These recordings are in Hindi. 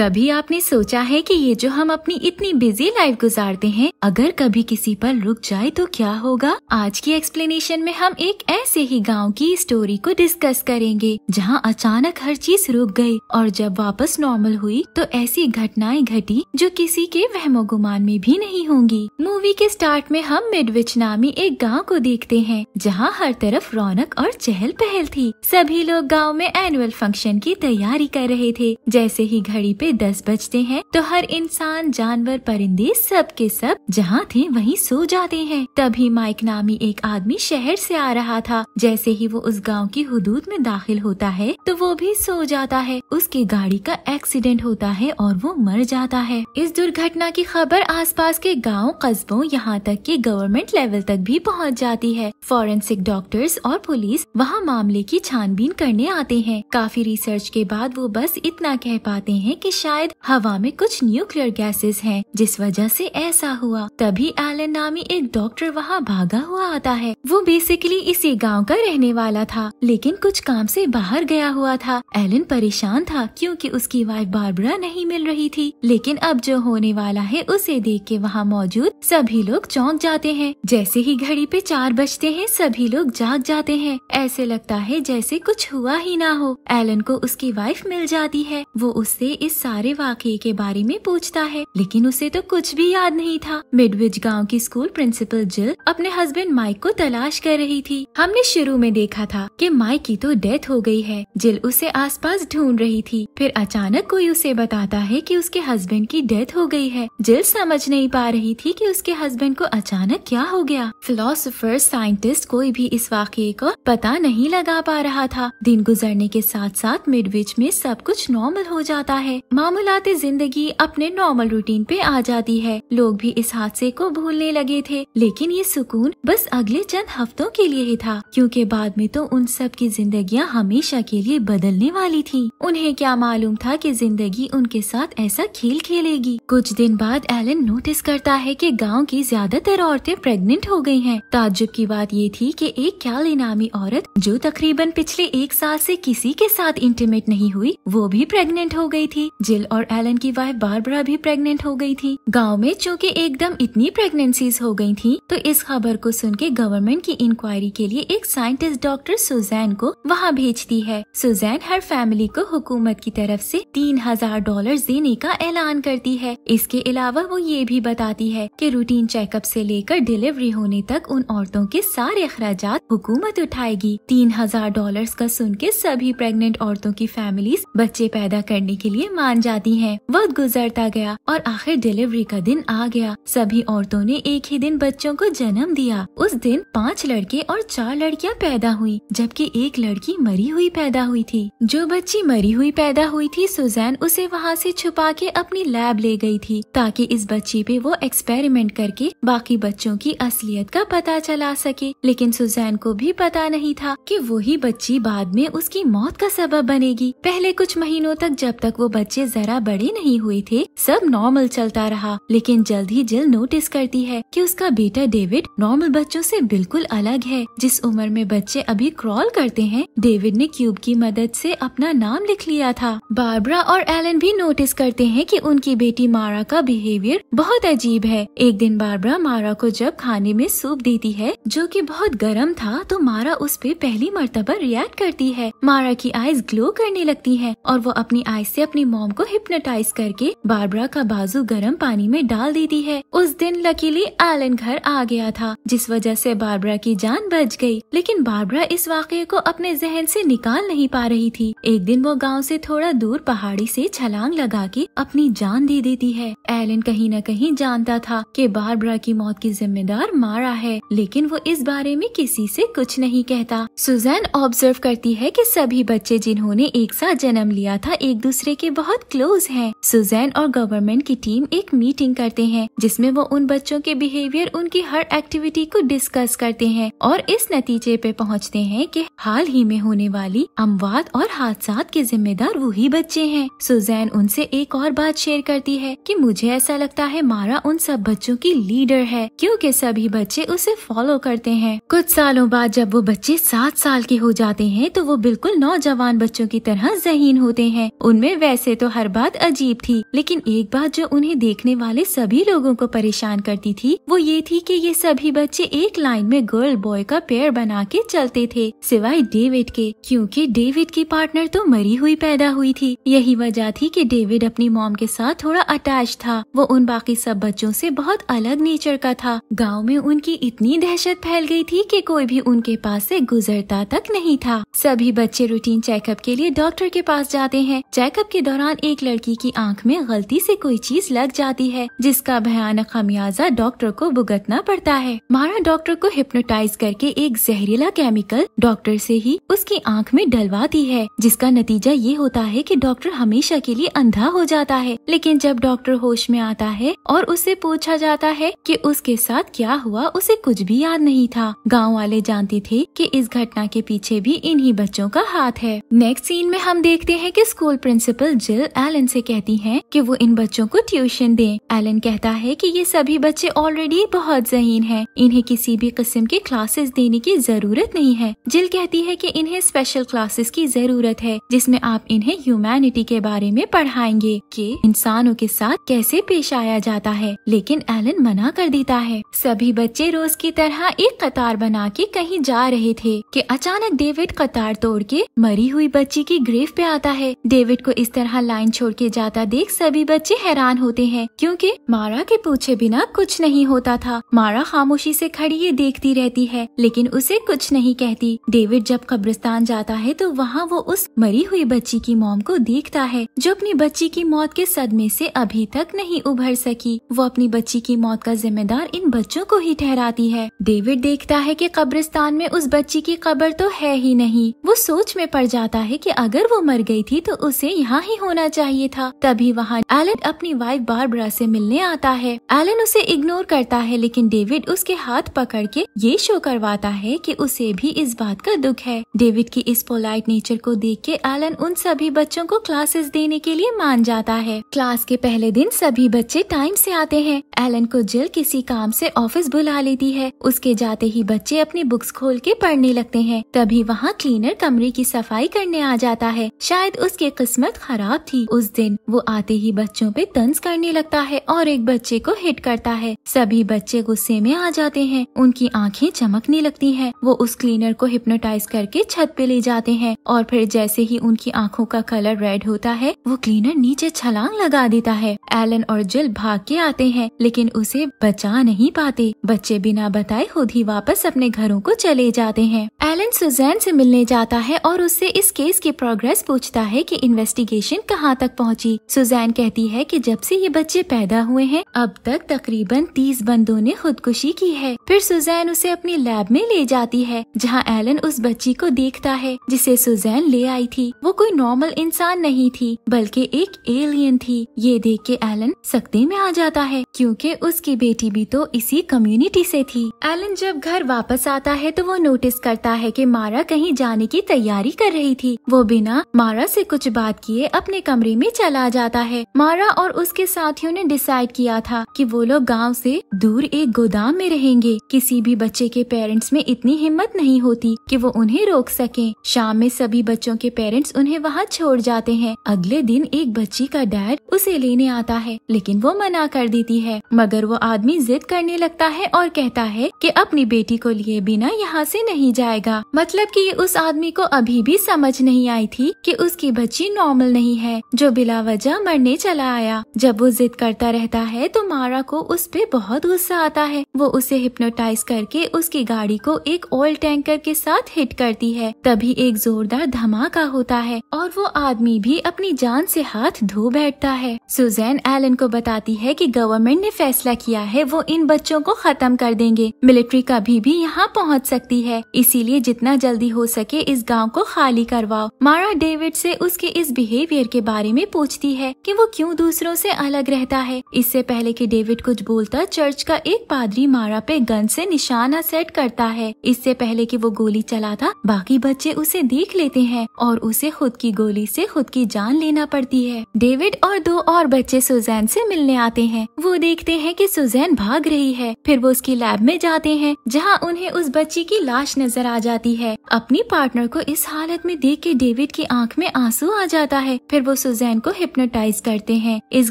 कभी आपने सोचा है कि ये जो हम अपनी इतनी बिज़ी लाइफ गुजारते हैं, अगर कभी किसी पर रुक जाए तो क्या होगा? आज की एक्सप्लेनेशन में हम एक ऐसे ही गाँव की स्टोरी को डिस्कस करेंगे, जहाँ अचानक हर चीज़ रुक गई और जब वापस नॉर्मल हुई तो ऐसी घटनाएँ घटी जो किसी के वहमो गुमान में भी नहीं होंगी। मूवी के स्टार्ट में हम मिडविच नामी एक गाँव को देखते हैं, जहाँ हर तरफ़ रौनक और चहल पहल थी। सभी लोग गाँव में एनुअल फ़ंक्शन की तैयारी कर रहे थे, जैसे ही घड़ी पे दस बजते हैं तो हर इंसान, जानवर, परिंदे सब के सब जहाँ थे वहीं सो जाते हैं। तभी माइक नामी एक आदमी शहर से आ रहा था। जैसे ही वो उस गाँव की हदूद में दाखिल होता है तो वो भी सो जाता है। उसकी गाड़ी का एक्सीडेंट होता है और वो मर जाता है। इस दुर्घटना की खबर आसपास के गाँव कस्बों यहाँ तक कि गवर्नमेंट लेवल तक भी पहुँच जाती है। फॉरेंसिक डॉक्टर्स और पुलिस वहाँ मामले की छानबीन करने आते हैं। काफ़ी रिसर्च के बाद वो बस इतना कह पाते हैं कि शायद हवा में कुछ न्यूक्लियर गैसेस हैं, जिस वजह से ऐसा हुआ। तभी एलन नामी एक डॉक्टर वहाँ भागा हुआ आता है। वो बेसिकली इसी गाँव का रहने वाला था, लेकिन कुछ काम से बाहर गया हुआ था। एलन परेशान था, क्योंकि उसकी वाइफ बारबरा नहीं मिल रही थी। लेकिन अब जो होने वाला है, उसे देख के वहाँ मौजूद सभी लोग चौंक जाते हैं। जैसे ही घड़ी पे चार बजते हैं, सभी लोग जाग जाते हैं। ऐसे लगता है जैसे कुछ हुआ ही ना हो। एलन को उसकी वाइफ मिल जाती है। वो उससे इस सारे वाकये के बारे में पूछता है। लेकिन उसे तो कुछ भी याद नहीं था। मिडविज गाँव की स्कूल प्रिंसिपल जिल अपने हस्बैंड माइक को तलाश कर रही थी। हमने शुरू में देखा था कि माइक की तो डेथ हो गई है। जिल उसे आसपास ढूंढ रही थी। फिर अचानक कोई उसे बताता है कि उसके हस्बैंड की डेथ हो गई है। जिल समझ नहीं पा रही थी कि उसके हस्बैंड को अचानक क्या हो गया। फिलोसोफर, साइंटिस्ट कोई भी इस वाकये को पता नहीं लगा पा रहा था। दिन गुजरने के साथ साथ मिडविच में सब कुछ नॉर्मल हो जाता है। मामूलाती ज़िंदगी अपने नॉर्मल रूटीन पे आ जाती है। लोग भी इस हादसे को भूलने लगे थे, लेकिन ये सुकून बस अगले चंद हफ्तों के लिए ही था, क्योंकि बाद में तो उन सब की जिंदगियाँ हमेशा के लिए बदलने वाली थी। उन्हें क्या मालूम था कि ज़िंदगी उनके साथ ऐसा खेल खेलेगी। कुछ दिन बाद एलन नोटिस करता है कि गाँव की ज़्यादातर औरतें प्रेग्नेंट हो गई हैं। ताज्जुब की बात ये थी कि एक कैली नामी औरत, जो तकरीबन पिछले एक साल से किसी के साथ इंटीमेट नहीं हुई, वो भी प्रेग्नेंट हो गई थी। जिल और एलन की वाइफ बारबरा भी प्रेग्नेंट हो गई थी। गाँव में चूँकि एकदम इतनी प्रेगनेंसीज हो गई थी तो इस खबर को सुन के गवर्नमेंट की इंक्वायरी के लिए एक साइंटिस्ट डॉक्टर सुजैन को वहाँ भेजती है। सुजैन हर फैमिली को हुकूमत की तरफ़ से तीन हज़ार डॉलर देने का ऐलान करती है। इसके अलावा वो ये भी बताती है कि रूटीन चेकअप से लेकर डिलीवरी होने तक उन औरतों के सारे अखराज हुकूमत उठाएगी। तीन हज़ार डॉलर का सुन के सभी प्रेगनेंट औरतों की फैमिलीज़ बच्चे पैदा करने के लिए जाती हैं। वक्त गुजरता गया और आखिर डिलीवरी का दिन आ गया। सभी औरतों ने एक ही दिन बच्चों को जन्म दिया। उस दिन पाँच लड़के और चार लड़कियाँ पैदा हुई, जबकि एक लड़की मरी हुई पैदा हुई थी। जो बच्ची मरी हुई पैदा हुई थी, सुजैन उसे वहाँ से छुपा के अपनी लैब ले गई थी, ताकि इस बच्ची पे वो एक्सपेरिमेंट करके बाकी बच्चों की असलियत का पता चला सके। लेकिन सुजैन को भी पता नहीं था कि वही बच्ची बाद में उसकी मौत का सबब बनेगी। पहले कुछ महीनों तक जब तक वो बच्चे जरा बड़े नहीं हुए थे, सब नॉर्मल चलता रहा, लेकिन जल्द ही जिल नोटिस करती है कि उसका बेटा डेविड नॉर्मल बच्चों से बिल्कुल अलग है। जिस उम्र में बच्चे अभी क्रॉल करते हैं डेविड ने क्यूब की मदद से अपना नाम लिख लिया था। बारबरा और एलन भी नोटिस करते हैं कि उनकी बेटी मारा का बिहेवियर बहुत अजीब है। एक दिन बारबरा मारा को जब खाने में सूप देती है, जो कि बहुत गर्म था तो मारा उस पे पहली मर्तबा रिएक्ट करती है। मारा की आईज ग्लो करने लगती है और वो अपनी आईज से अपनी मोम को हिप्नोटाइज करके बारबरा का बाजू गर्म पानी में डाल देती है। उस दिन लकीली एलन घर आ गया था, जिस वजह से बारबरा की जान बच गई। लेकिन बारबरा इस वाक़े को अपने जहन से निकाल नहीं पा रही थी। एक दिन वो गाँव से थोड़ा दूर पहाड़ी से छलांग लगा के अपनी जान दे देती है। एलन कहीं न कहीं जानता था कि बारबरा की मौत की जिम्मेदार मारा है, लेकिन वो इस बारे में किसी से कुछ नहीं कहता। सुजैन ऑब्ज़र्व करती है कि सभी बच्चे जिन्होंने एक साथ जन्म लिया था, एक दूसरे के बहुत क्लोज हैं। सुजैन और गवर्नमेंट की टीम एक मीटिंग करते हैं, जिसमें वो उन बच्चों के बिहेवियर उनकी हर एक्टिविटी को डिस्कस करते हैं और इस नतीजे पे पहुँचते हैं कि हाल ही में होने वाली अमवात और हादसा के जिम्मेदार वही बच्चे हैं। सुजैन उनसे एक और बात शेयर करती है कि मुझे ऐसा लगता है मारा उन सब बच्चों की लीडर है, क्योंकि सभी बच्चे उसे फॉलो करते हैं। कुछ सालों बाद जब वो बच्चे सात साल के हो जाते हैं तो वो बिल्कुल नौजवान बच्चों की तरह जहीन होते हैं। उनमें वैसे तो हर बात अजीब थी, लेकिन एक बात जो उन्हें देखने वाले सभी लोगों को परेशान करती थी, वो ये थी कि ये सभी बच्चे एक लाइन में गर्ल बॉय का पेयर बना के चलते थे, सिवाय डेविड के, क्योंकि डेविड की पार्टनर तो मरी हुई पैदा हुई थी। यही वजह थी कि डेविड अपनी मॉम के साथ थोड़ा अटैच था। वो उन बाकी सब बच्चों से बहुत अलग नेचर का था। गाँव में उनकी इतनी दहशत फैल गई थी कि कोई भी उनके पास से गुजरता तक नहीं था। सभी बच्चे रूटीन चेकअप के लिए डॉक्टर के पास जाते हैं। चेकअप के दौरान एक लड़की की आँख में गलती से कोई चीज़ लग जाती है, जिसका भयानक खमियाजा डॉक्टर को भुगतना पड़ता है। मारा डॉक्टर को हिप्नोटाइज करके एक जहरीला केमिकल डॉक्टर से ही उसकी आँख में डलवाती है, जिसका नतीजा ये होता है कि डॉक्टर हमेशा के लिए अंधा हो जाता है। लेकिन जब डॉक्टर होश में आता है और उससे पूछा जाता है कि उसके साथ क्या हुआ, उसे कुछ भी याद नहीं था। गाँव वाले जानते थे कि इस घटना के पीछे भी इन्हीं बच्चों का हाथ है। नेक्स्ट सीन में हम देखते हैं कि स्कूल प्रिंसिपल जिल एलन से कहती है कि वो इन बच्चों को ट्यूशन दें। एलन कहता है कि ये सभी बच्चे ऑलरेडी बहुत जहीन हैं। इन्हें किसी भी किस्म के क्लासेस देने की ज़रूरत नहीं है जिल कहती है कि इन्हें स्पेशल क्लासेस की ज़रूरत है, जिसमें आप इन्हें ह्यूमैनिटी के बारे में पढ़ाएँगे कि इंसानों के साथ कैसे पेश आया जाता है लेकिन एलन मना कर देता है सभी बच्चे रोज की तरह एक कतार बना के कहीं जा रहे थे कि अचानक डेविड कतार तोड़ के मरी हुई बच्ची की ग्रेव पे आता है डेविड को इस तरह लाइन छोड़ के जाता देख सभी बच्चे हैरान होते हैं, क्योंकि मारा के पूछे बिना कुछ नहीं होता था। मारा खामोशी से खड़ी ये देखती रहती है, लेकिन उसे कुछ नहीं कहती। डेविड जब कब्रिस्तान जाता है तो वहाँ वो उस मरी हुई बच्ची की मोम को देखता है, जो अपनी बच्ची की मौत के सदमे से अभी तक नहीं उभर सकी। वो अपनी बच्ची की मौत का जिम्मेदार इन बच्चों को ही ठहराती है। डेविड देखता है कि कब्रिस्तान में उस बच्ची की कब्र तो है ही नहीं। वो सोच में पड़ जाता है कि अगर वो मर गई थी तो उसे यहाँ ही होना चाहिए था। तभी वहाँ एलन अपनी वाइफ बारबरा से मिलने आता है। एलन उसे इग्नोर करता है, लेकिन डेविड उसके हाथ पकड़ के ये शो करवाता है कि उसे भी इस बात का दुख है। डेविड की इस पोलाइट नेचर को देख के एलन उन सभी बच्चों को क्लासेस देने के लिए मान जाता है। क्लास के पहले दिन सभी बच्चे टाइम से आते हैं। एलन को जिल किसी काम से ऑफ़िस बुला लेती है। उसके जाते ही बच्चे अपनी बुक्स खोल के पढ़ने लगते हैं। तभी वहाँ क्लीनर कमरे की सफ़ाई करने आ जाता है। शायद उसकी किस्मत खराब थी। उस दिन वो आते ही बच्चों पे तंज करने लगता है और एक बच्चे को हिट करता है। सभी बच्चे गुस्से में आ जाते हैं। उनकी आँखें चमकने लगती हैं। वो उस क्लीनर को हिप्नोटाइज करके छत पे ले जाते हैं और फिर जैसे ही उनकी आँखों का कलर रेड होता है, वो क्लीनर नीचे छलांग लगा देता है। एलन और जिल भाग के आते हैं, लेकिन उसे बचा नहीं पाते। बच्चे बिना बताए खुद ही वापस अपने घरों को चले जाते हैं। एलन सुजैन से मिलने जाता है और उससे इस केस की प्रोग्रेस पूछता है कि इन्वेस्टिगेशन कहाँ तक पहुँची। सुजैन कहती है कि जब से ये बच्चे पैदा हुए हैं, अब तक तकरीबन तीस बंदों ने खुदकुशी की है। फिर सुजैन उसे अपनी लैब में ले जाती है, जहाँ एलन उस बच्ची को देखता है, जिसे सुजैन ले आई थी। वो कोई नॉर्मल इंसान नहीं थी, बल्कि एक एलियन थी। ये देख के एलन सकते में आ जाता है, क्योंकि उसकी बेटी भी तो इसी कम्युनिटी से थी। एलन जब घर वापस आता है तो वो नोटिस करता है कि मारा कहीं जाने की तैयारी कर रही थी। वो बिना मारा से कुछ बात किए अपने कमरे में चला जाता है। मारा और उसके साथियों ने डिसाइड किया था कि वो लोग गाँव से दूर एक गोदाम में रहेंगे। किसी भी बच्चे के पेरेंट्स में इतनी हिम्मत नहीं होती कि वो उन्हें रोक सकें। शाम में सभी बच्चों के पेरेंट्स उन्हें वहाँ छोड़ जाते हैं। अगले दिन एक बच्ची का डैड उसे लेने आता है, लेकिन वो मना कर देती है। मगर वो आदमी जिद करने लगता है और कहता है कि अपनी बेटी को लिए बिना यहाँ से नहीं जाएगा। मतलब कि उस आदमी को अभी भी समझ नहीं आई थी कि उसकी बच्ची नॉर्मल नहीं है। जो बिला वजह मरने चला आया। जब वो जिद करता रहता है तो मारा को उस पे बहुत गुस्सा आता है। वो उसे हिप्नोटाइज करके उसकी गाड़ी को एक ऑयल टैंकर के साथ हिट करती है। तभी एक जोरदार धमाका होता है और वो आदमी भी अपनी जान से हाथ धो बैठता है। सुजैन एलन को बताती है कि गवर्नमेंट ने फैसला किया है, वो इन बच्चों को खत्म कर देंगे। मिलिट्री कभी भी यहाँ पहुँच सकती है। इसीलिए जितना जल्दी हो सके इस गाँव को खाली करवाओ। मारा डेविड से उसके इस बिहेवियर के बारे में पूछती है कि वो क्यों दूसरों से अलग रहता है। इससे पहले कि डेविड कुछ बोलता, चर्च का एक पादरी मारा पे गन से निशाना सेट करता है। इससे पहले कि वो गोली चलाता, बाकी बच्चे उसे देख लेते हैं और उसे खुद की गोली से खुद की जान लेना पड़ती है। डेविड और दो और बच्चे सुजैन से मिलने आते हैं। वो देखते हैं कि सुजैन भाग रही है। फिर वो उसकी लैब में जाते हैं, जहाँ उन्हें उस बच्ची की लाश नज़र आ जाती है। अपनी पार्टनर को इस हालत में देख के डेविड की आँख में आँसू आ जाता है। फिर वो सुजैन को हिप्नोटाइज करते हैं इस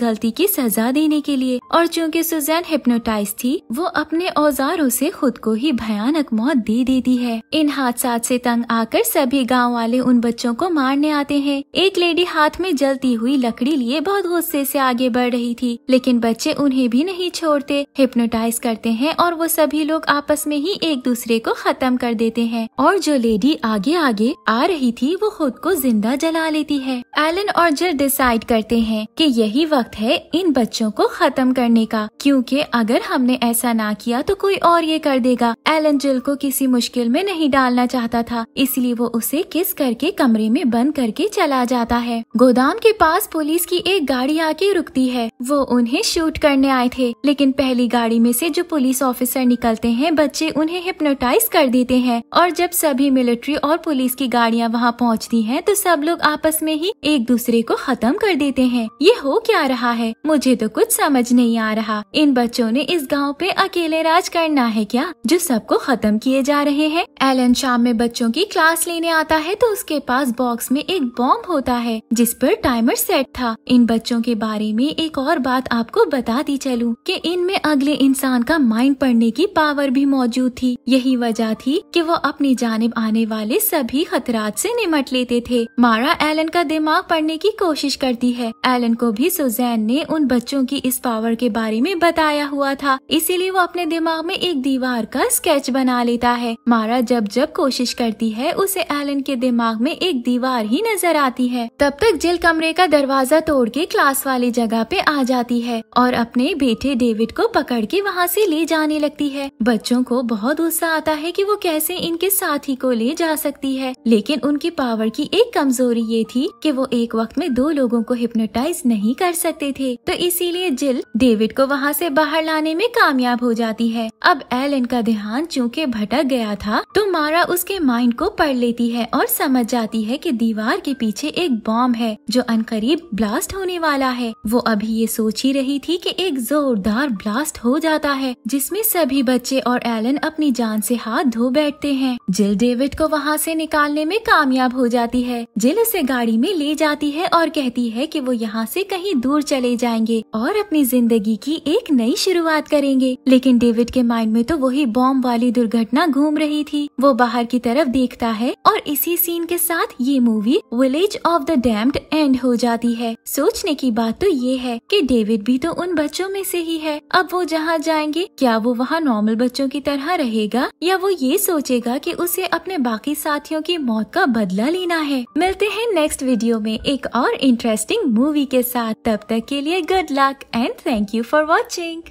गलती की सजा देने के लिए। और चूँकि सुजैन हिप्नोटाइज थी, वो अपने औजारों से खुद को ही भयानक मौत दे देती है। इन हादसा से तंग आकर सभी गाँव वाले उन बच्चों को मारने आते हैं। एक लेडी हाथ में जलती हुई लकड़ी लिए बहुत गुस्से से आगे बढ़ रही थी, लेकिन बच्चे उन्हें भी नहीं छोड़ते। हिप्नोटाइज करते हैं और वो सभी लोग आपस में ही एक दूसरे को खत्म कर देते हैं। और जो लेडी आगे आगे आ रही थी, वो खुद को ज़िंदा जला लेती है। एलन और जिल डिसाइड करते हैं कि यही वक्त है इन बच्चों को खत्म करने का। क्योंकि अगर हमने ऐसा ना किया तो कोई और ये कर देगा। एलन जिल को किसी मुश्किल में नहीं डालना चाहता था, इसलिए वो उसे किस करके कमरे में बंद करके चला जाता है। गोदाम के पास पुलिस की एक गाड़ी आके रुकती है। वो उन्हें शूट करने आए थे, लेकिन पहली गाड़ी में से जो पुलिस ऑफिसर निकलते हैं, बच्चे उन्हें हिप्नोटाइज कर देते हैं। और जब सभी मिलिट्री और पुलिस की गाड़ियाँ वहाँ पहुँचती है तो सब लोग आपस में ही एक दूसरे को खत्म कर देते हैं। ये हो क्या रहा है? मुझे तो कुछ समझ नहीं आ रहा। इन बच्चों ने इस गाँव पे अकेले राज करना है क्या, जो सबको खत्म किए जा रहे हैं? एलन शाम में बच्चों की क्लास लेने आता है तो उसके पास बॉक्स में एक बॉम्ब होता है, जिस पर टाइमर सेट था। इन बच्चों के बारे में एक और बात आपको बता दी चलूँ कि इनमें अगले इंसान का माइंड पढ़ने की पावर भी मौजूद थी। यही वजह थी कि वो अपनी जानब आने वाले सभी खतरात से निमट लेते थे। मारा एलन का दिमाग पढ़ने की कोशिश करती है। एलन को भी सुजैन ने उन बच्चों की इस पावर के बारे में बताया हुआ था। इसीलिए वो अपने दिमाग में एक दीवार का स्केच बना लेता है। मारा जब जब कोशिश करती है, उसे एलन के दिमाग में एक दीवार ही नज़र आती है। तब तक जिल कमरे का दरवाज़ा तोड़ के क्लास वाली जगह पे आ जाती है और अपने बेटे डेविड को पकड़ के वहाँ से ले जाने लगती है। बच्चों को बहुत गुस्सा आता है कि वो कैसे इनके साथी को ले जा सकती है, लेकिन उनकी पावर की एक कमज़ोरी ये थी कि वो एक वक्त में दो लोगों को हिप्नोटाइज नहीं कर सकते थे। तो इसीलिए जिल डेविड को वहाँ से बाहर लाने में कामयाब हो जाती है। अब एलन का ध्यान चूँकि भटक गया था तो मारा उसके माइंड को पढ़ लेती है और समझ जाती है कि दीवार के पीछे एक बॉम्ब है, जो अनकरीब ब्लास्ट होने वाला है। वो अभी ये सोच ही रही थी कि एक जोरदार ब्लास्ट हो जाता है, जिसमें सभी बच्चे और एलन अपनी जान से हाथ धो बैठते हैं। जिल डेविड को वहाँ से निकालने में कामयाब हो जाती है। जिल उसे गाड़ी में ले जाती है और कहती है कि वो यहाँ से कहीं दूर चले जाएँगे और अपनी ज़िंदगी की एक नई शुरुआत करेंगे। लेकिन डेविड के माइंड में तो वही बॉम्ब वाली दुर्घटना घूम रही थी। वो बाहर की तरफ़ देखता है और इसी सीन के साथ ये movie village of the damned end हो जाती है। सोचने की बात तो ये है कि डेविड भी तो उन बच्चों में से ही है। अब वो जहाँ जाएँगे, क्या वो वहाँ नॉर्मल बच्चों की तरह रहेगा? या वो ये सोचेगा कि उसे अपने बाकी साथियों की मौत का बदला लेना है? मिलते हैं नेक्स्ट वीडियो में एक और इंटरेस्टिंग मूवी के साथ, तब तक के लिए good luck and thank you for watching